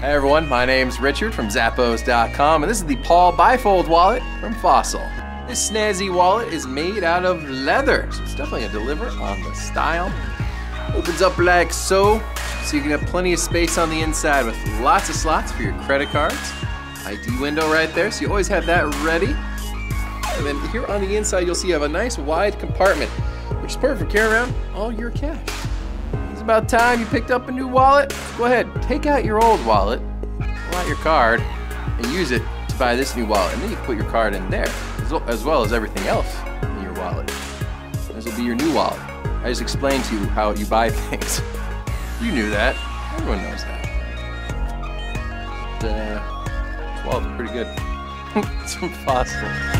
Hey everyone, my name's Richard from Zappos.com, and this is the Paul Bifold wallet from Fossil. This snazzy wallet is made out of leather, so it's definitely a deliver on the style. Opens up like so, so you can have plenty of space on the inside with lots of slots for your credit cards. ID window right there, so you always have that ready. And then here on the inside, you'll see you have a nice wide compartment, which is perfect for carrying around all your cash about time you picked up a new wallet? Go ahead, take out your old wallet, pull out your card, and use it to buy this new wallet. And then you put your card in there, as well as everything else in your wallet. This will be your new wallet. I just explained to you how you buy things. You knew that. Everyone knows that. Uh, the wallet's pretty good. it's fossils.